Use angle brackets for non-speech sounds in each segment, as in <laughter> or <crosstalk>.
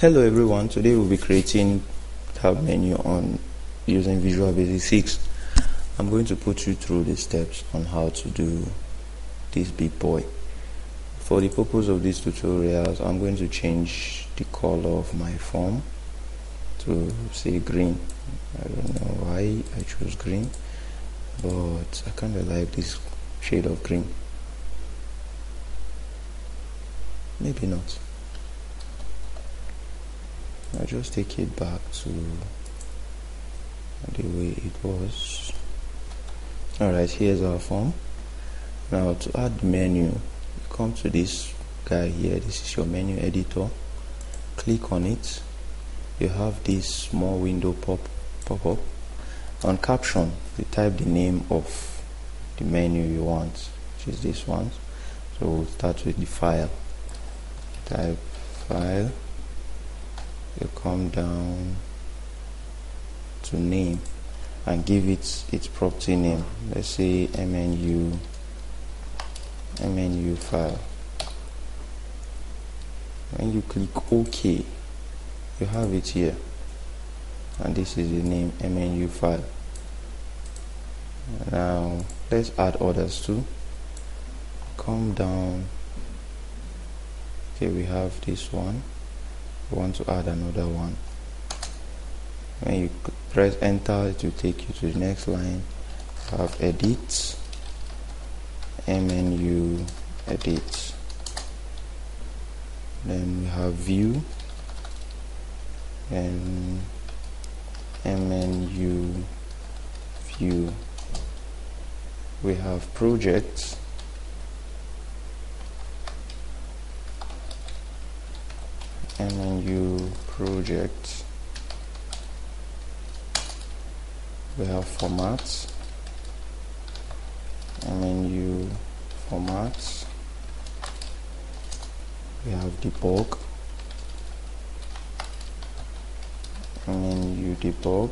Hello everyone, today we'll be creating tab menu on using Visual Basic 6. I'm going to put you through the steps on how to do this big boy. For the purpose of these tutorials, I'm going to change the color of my form to say green. I don't know why I chose green, but I kind of like this shade of green. Maybe not. I'll just take it back to the way it was. Alright here's our form. Now to add menu come to this guy here. This is your menu editor. Click on it. You have this small window pop pop up. On caption you type the name of the menu you want which is this one. So we'll start with the file. Type file you come down to name and give it its property name. Let's say mnu mnu file. When you click ok you have it here. And this is the name mnu file. Now let's add others too. Come down. Okay we have this one want to add another one. When you press enter it will take you to the next line. Have edit. Mnu edit. Then we have view. And mnu view. We have projects MNU we have formats MNU formats. We have debug MNU debug.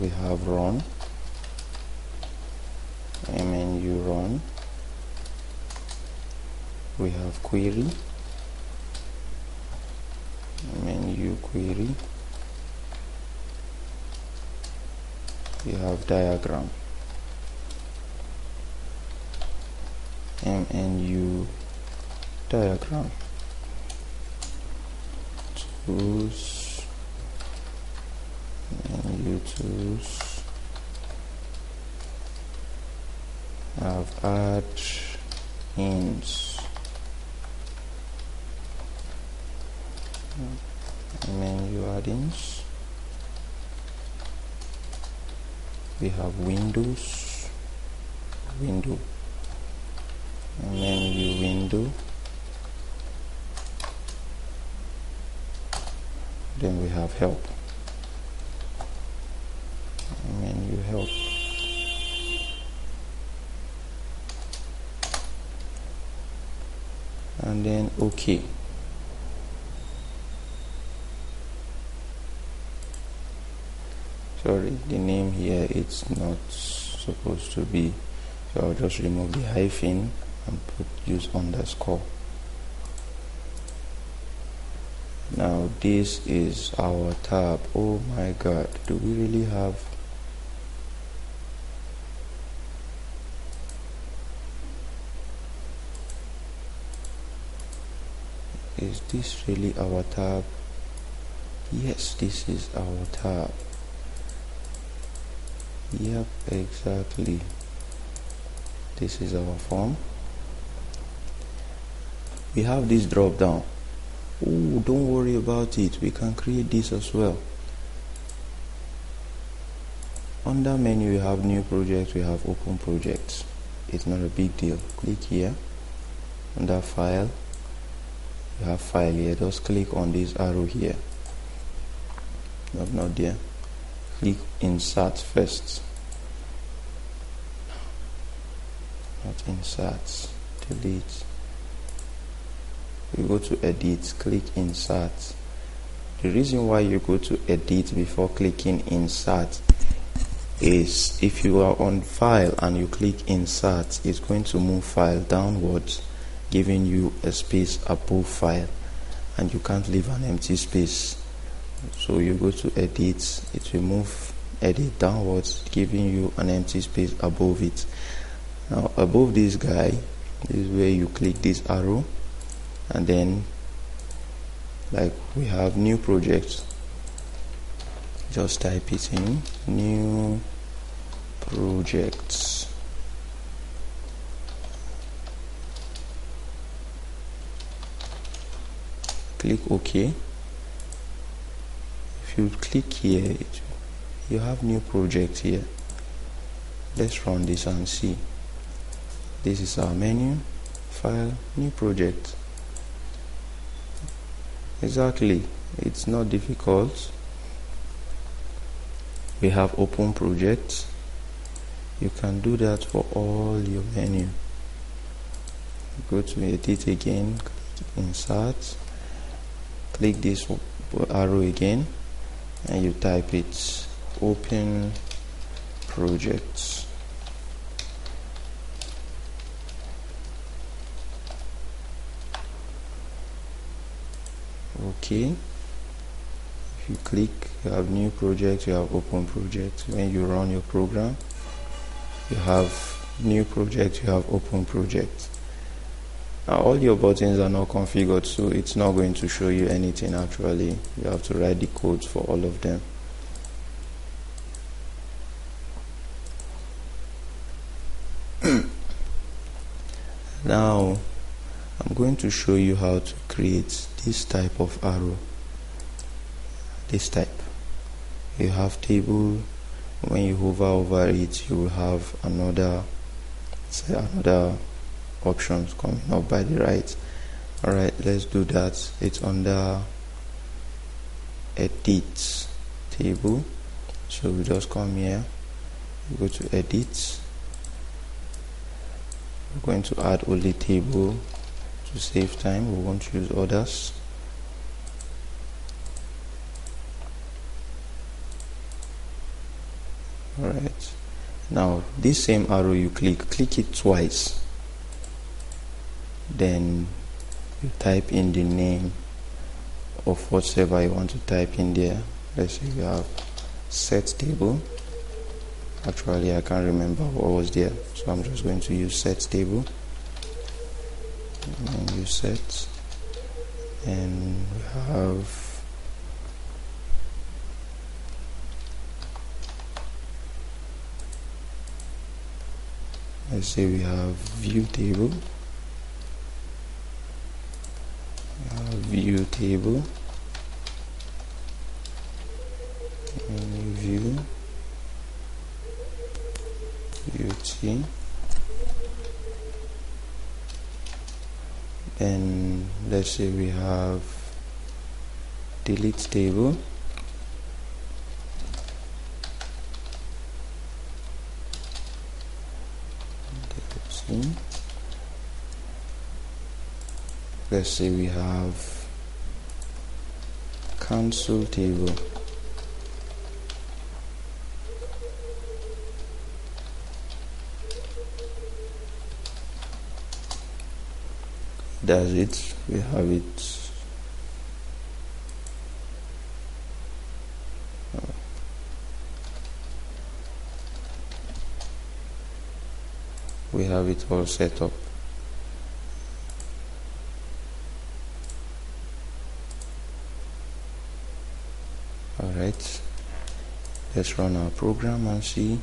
We have run MNU run. We have query menu query. We have diagram. Mnu diagram. Tools menu tools have add we have windows. Window. Menu window. Then we have help. Menu help. And then okay sorry the name here it's not supposed to be. So I'll just remove the hyphen and put use underscore. Now this is our tab. Oh my god do we really have? Is this really our tab? Yes this is our tab Yep, exactly. This is our form. We have this drop down. Oh, don't worry about it. We can create this as well. Under menu, we have new project, we have open projects. It's not a big deal. Click here. Under file, you have file here. Just click on this arrow here. Not, not there click insert first not insert delete you go to edit click insert. The reason why you go to edit before clicking insert is if you are on file and you click insert it's going to move file downwards giving you a space above file. And you can't leave an empty space so you go to edit it will move edit downwards giving you an empty space above it. Now above this guy this is where you click this arrow and then like we have new project just type it in new projects. Click ok you click here you have new project here. Let's run this and see. This is our menu file new project. Exactly it's not difficult. We have open project. You can do that for all your menu. Go to edit again insert. Click this arrow again and you type it open projects okay if you click you have new project you have open project. When you run your program you have new project you have open project now all your buttons are not configured so it's not going to show you anything actually. You have to write the codes for all of them. <clears throat> Now I'm going to show you how to create this type of arrow. This type. You have table. When you hover over it you will have another say another options coming up by the right alright let's do that. It's under edit table. So we just come here. Go to edit. We're going to add only table to save time. We won't use others. Alright now this same arrow you click click it twice then you type in the name of whatever you want to type in there. Let's say you have set table. Actually I can't remember what was there so I'm just going to use set table. And use set and we have let's say we have view table view table new view. View T. Then let's say we have delete table. Let's say we have table that's it we have it. We have it all set up alright let's run our program and see.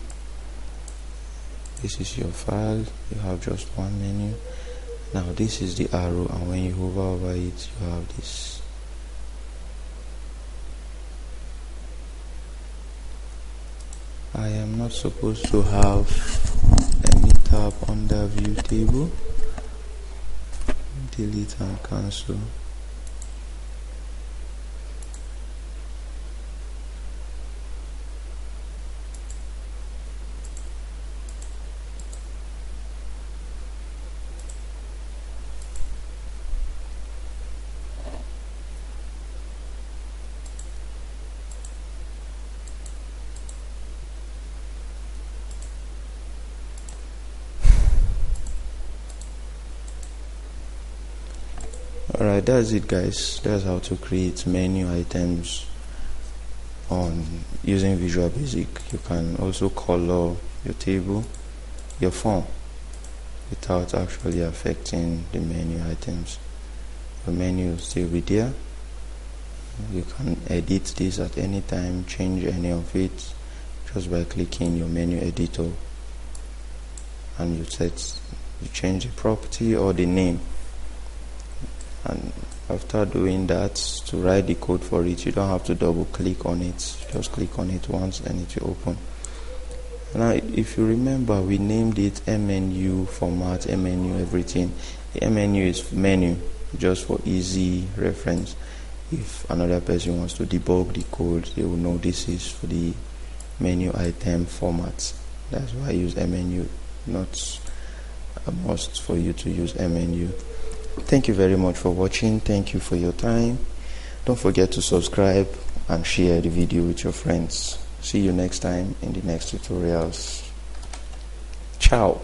This is your file. You have just one menu. Now this is the arrow and when you hover over it you have this. I am not supposed to have any tab under view table. Delete and cancel alright that's it guys. That's how to create menu items on using Visual Basic. You can also color your table your form without actually affecting the menu items. The menu will still be there. You can edit this at any time change any of it just by clicking your menu editor. And you set you change the property or the name and after doing that to write the code for it you don't have to double click on it. Just click on it once and it will open. Now if you remember we named it mnu format mnu everything. The mnu is menu just for easy reference. If another person wants to debug the code they will know this is for the menu item format. That's why I use mnu not a must for you to use mnu thank you very much for watching. Thank you for your time. Don't forget to subscribe and share the video with your friends. See you next time in the next tutorials. Ciao